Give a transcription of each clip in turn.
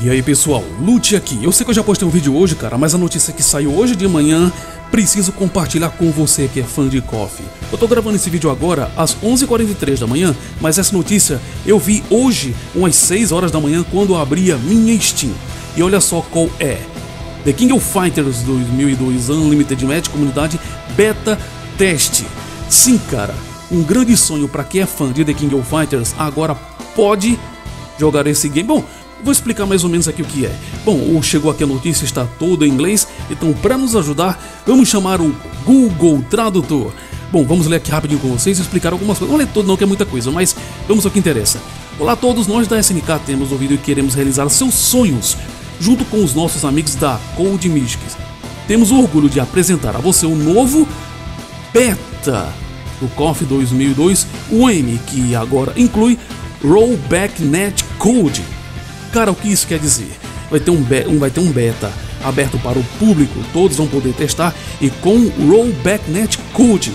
E aí pessoal, Lute aqui. Eu sei que eu já postei um vídeo hoje, cara, mas a notícia que saiu hoje de manhã preciso compartilhar com você que é fã de Coffee. Eu tô gravando esse vídeo agora às 11h43 da manhã, mas essa notícia eu vi hoje, umas 6 horas da manhã, quando eu abri a minha Steam. E olha só qual é. The King of Fighters 2002 Unlimited Match Comunidade Beta Teste. Sim, cara, um grande sonho para quem é fã de The King of Fighters agora pode jogar esse game. Bom, Vou explicar mais ou menos aqui o que é. Bom, chegou aqui a notícia, está toda em inglês, então para nos ajudar, vamos chamar o Google Tradutor. Bom, vamos ler aqui rapidinho com vocês e explicar algumas coisas. Não ler todo não, que é muita coisa, mas vamos ao que interessa. Olá a todos, nós da SNK temos ouvido e queremos realizar seus sonhos, junto com os nossos amigos da Code Mystics. Temos o orgulho de apresentar a você o novo Beta do KOF 2002 UM, que agora inclui Rollback Net Code Cara, o que isso quer dizer? Vai ter um, um, vai ter um beta aberto para o público, todos vão poder testar e com Rollback Netcode.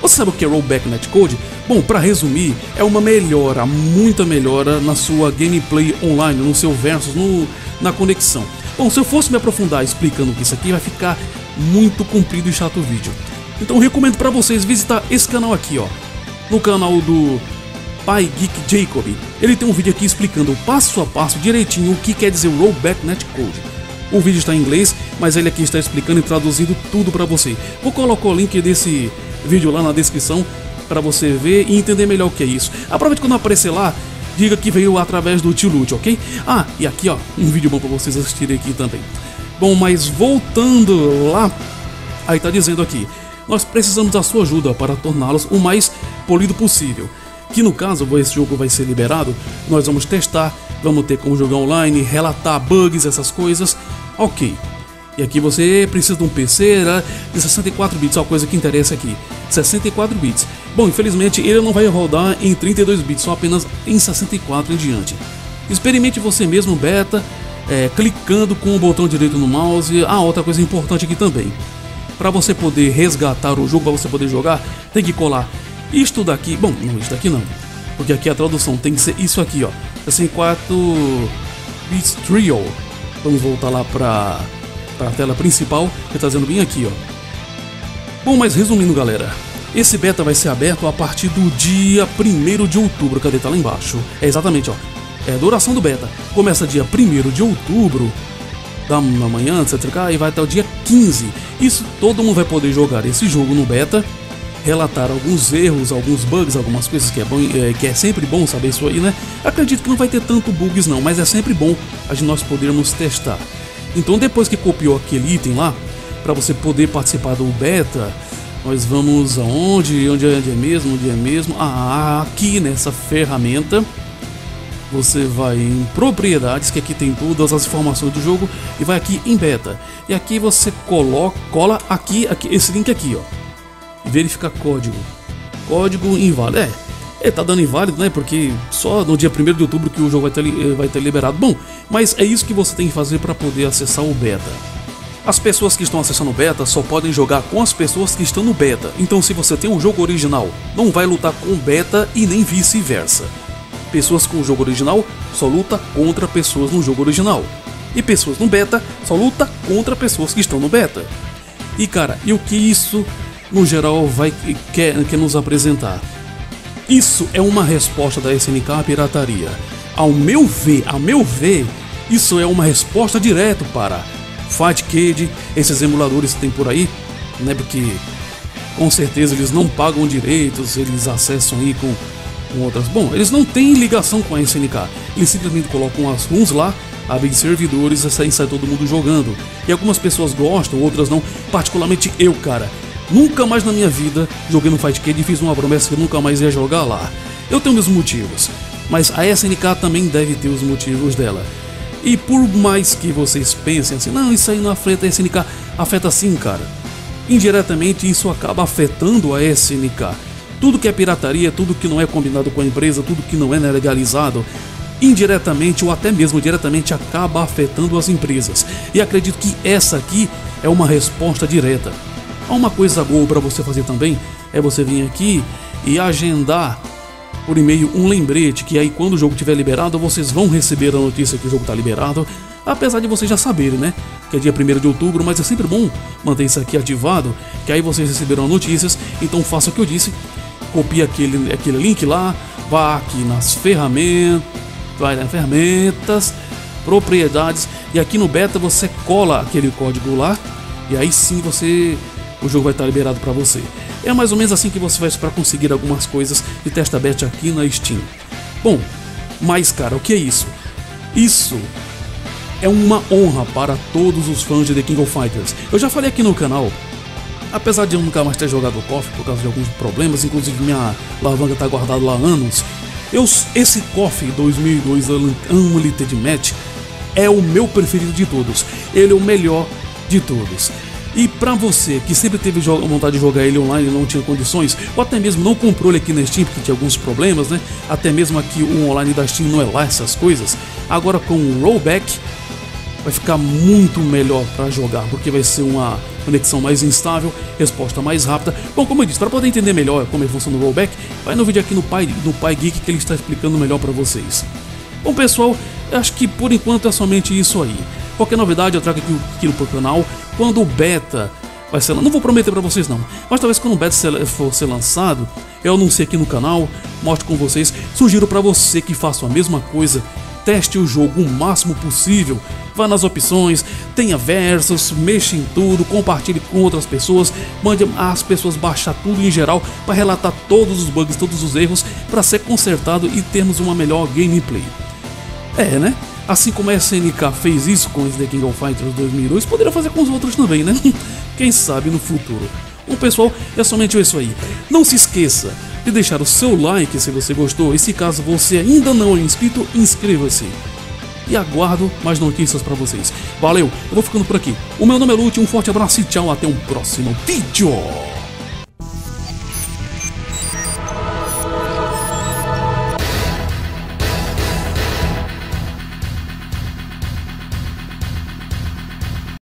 Você sabe o que é Rollback Netcode? Bom, para resumir, é uma melhora, muita melhora na sua gameplay online, no seu versus, no, na conexão. Bom, se eu fosse me aprofundar explicando isso aqui, vai ficar muito comprido e chato o vídeo. Então recomendo para vocês visitar esse canal aqui, ó, no canal do Pai Geek Jacob. Ele tem um vídeo aqui explicando passo a passo direitinho o que quer dizer Rollback Netcode. O vídeo está em inglês, mas ele aqui está explicando e traduzindo tudo para você. Vou colocar o link desse vídeo lá na descrição para você ver e entender melhor o que é isso. Aproveite quando aparecer lá, diga que veio através do Tio Lute, ok? Ah, e aqui ó, um vídeo bom para vocês assistirem aqui também. Bom, mas voltando lá, aí tá dizendo aqui, nós precisamos da sua ajuda para torná-los o mais polido possível que no caso esse jogo vai ser liberado, nós vamos testar, vamos ter como jogar online, relatar bugs, essas coisas, ok. E aqui você precisa de um PC né, de 64 bits, é uma coisa que interessa aqui, 64 bits. Bom, infelizmente ele não vai rodar em 32 bits, só apenas em 64 em diante. Experimente você mesmo beta, é, clicando com o botão direito no mouse. Ah, outra coisa importante aqui também. Para você poder resgatar o jogo, para você poder jogar, tem que colar isto daqui, bom, não, isto daqui não. Porque aqui a tradução tem que ser isso aqui, ó. 64 Beats Trio. Vamos voltar lá para a tela principal, que tá dizendo bem aqui, ó. Bom, mas resumindo, galera. Esse beta vai ser aberto a partir do dia 1 de outubro. Cadê? Tá lá embaixo. É exatamente, ó. É a duração do beta. Começa dia 1 de outubro da manhã, etc. E vai até o dia 15. Isso todo mundo vai poder jogar esse jogo no beta relatar alguns erros, alguns bugs, algumas coisas que é, bom, é, que é sempre bom saber isso aí, né? Acredito que não vai ter tanto bugs não, mas é sempre bom a gente nós podermos testar. Então depois que copiou aquele item lá, para você poder participar do beta, nós vamos aonde, onde é, onde é mesmo, onde é mesmo, ah, aqui nessa ferramenta, você vai em propriedades, que aqui tem todas as informações do jogo, e vai aqui em beta. E aqui você coloca, cola aqui, aqui esse link aqui, ó verificar código. Código inválido. É, é, tá dando inválido, né? Porque só no dia 1 de outubro que o jogo vai ter, eh, vai liberado. Bom, mas é isso que você tem que fazer para poder acessar o beta. As pessoas que estão acessando o beta só podem jogar com as pessoas que estão no beta. Então, se você tem um jogo original, não vai lutar com beta e nem vice-versa. Pessoas com o jogo original só luta contra pessoas no jogo original. E pessoas no beta só luta contra pessoas que estão no beta. E cara, e o que isso no geral vai quer, quer nos apresentar. Isso é uma resposta da SNK à pirataria. Ao meu ver, ao meu ver, isso é uma resposta direta para Fightcade, esses emuladores que tem por aí, né? Porque com certeza eles não pagam direitos, eles acessam aí com, com outras. Bom, eles não têm ligação com a SNK, eles simplesmente colocam as runs lá, abrem servidores e sai, sai todo mundo jogando. E algumas pessoas gostam, outras não, particularmente eu, cara. Nunca mais na minha vida joguei no Fight Kid e fiz uma promessa que nunca mais ia jogar lá. Eu tenho meus motivos, mas a SNK também deve ter os motivos dela. E por mais que vocês pensem assim, não, isso aí não afeta a SNK, afeta sim, cara. Indiretamente isso acaba afetando a SNK. Tudo que é pirataria, tudo que não é combinado com a empresa, tudo que não é legalizado, indiretamente ou até mesmo diretamente acaba afetando as empresas. E acredito que essa aqui é uma resposta direta. Uma coisa boa para você fazer também é você vir aqui e agendar por e-mail um lembrete que aí quando o jogo estiver liberado vocês vão receber a notícia que o jogo está liberado. Apesar de vocês já saberem, né? Que é dia 1 de outubro, mas é sempre bom manter isso aqui ativado, que aí vocês receberão notícias. Então faça o que eu disse, copie aquele, aquele link lá, vá aqui nas ferramentas, vai nas ferramentas, propriedades e aqui no beta você cola aquele código lá e aí sim você o jogo vai estar liberado para você. É mais ou menos assim que você faz para conseguir algumas coisas de testa beta aqui na Steam. Bom, mas cara, o que é isso? Isso é uma honra para todos os fãs de The King of Fighters. Eu já falei aqui no canal, apesar de eu nunca mais ter jogado o KOF por causa de alguns problemas, inclusive minha alavanca está guardada lá há anos. Eu, esse KOF 2002 Unlimited Match é o meu preferido de todos. Ele é o melhor de todos. E para você que sempre teve vontade de jogar ele online e não tinha condições, ou até mesmo não comprou ele aqui na Steam porque tinha alguns problemas, né? Até mesmo aqui o online da Steam não é lá essas coisas. Agora com o rollback vai ficar muito melhor para jogar, porque vai ser uma conexão mais instável, resposta mais rápida. Bom, como eu disse, para poder entender melhor como é funciona o rollback, vai no vídeo aqui no Pai, no Pai Geek que ele está explicando melhor para vocês. Bom pessoal, acho que por enquanto é somente isso aí. Qualquer novidade eu trago aqui, aqui no canal. Quando o beta vai ser não vou prometer para vocês não, mas talvez quando o beta for ser lançado, eu anuncie aqui no canal, mostre com vocês. Sugiro para você que faça a mesma coisa, teste o jogo o máximo possível. Vá nas opções, tenha versos, mexa em tudo, compartilhe com outras pessoas, mande as pessoas baixar tudo em geral para relatar todos os bugs, todos os erros para ser consertado e termos uma melhor gameplay. É, né? Assim como a SNK fez isso com The King of Fighters 2002, poderia fazer com os outros também, né? Quem sabe no futuro. Bom pessoal, é somente isso aí. Não se esqueça de deixar o seu like se você gostou e se caso você ainda não é inscrito, inscreva-se. E aguardo mais notícias para vocês. Valeu, eu vou ficando por aqui. O meu nome é Lute, um forte abraço e tchau, até um próximo vídeo.